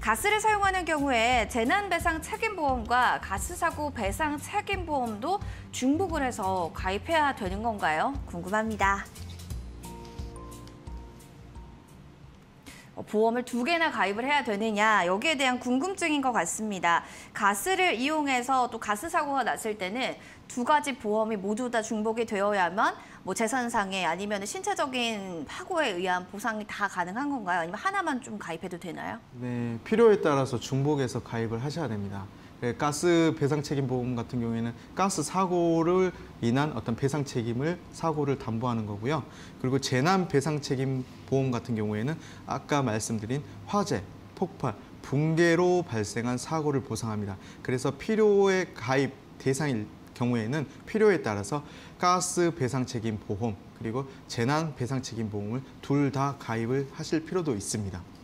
가스를 사용하는 경우에 재난배상 책임보험과 가스사고 배상 책임보험도 중복을 해서 가입해야 되는 건가요? 궁금합니다. 보험을 두 개나 가입을 해야 되느냐 여기에 대한 궁금증인 것 같습니다. 가스를 이용해서 또 가스 사고가 났을 때는 두 가지 보험이 모두 다 중복이 되어야만 뭐 재산상의 아니면 신체적인 파고에 의한 보상이 다 가능한 건가요? 아니면 하나만 좀 가입해도 되나요? 네, 필요에 따라서 중복해서 가입을 하셔야 됩니다. 예, 가스 배상 책임 보험 같은 경우에는 가스 사고를 인한 어떤 배상 책임을 사고를 담보하는 거고요. 그리고 재난 배상 책임 보험 같은 경우에는 아까 말씀드린 화재, 폭발, 붕괴로 발생한 사고를 보상합니다. 그래서 필요에 가입 대상일 경우에는 필요에 따라서 가스 배상 책임 보험 그리고 재난 배상 책임 보험을 둘 다 가입을 하실 필요도 있습니다.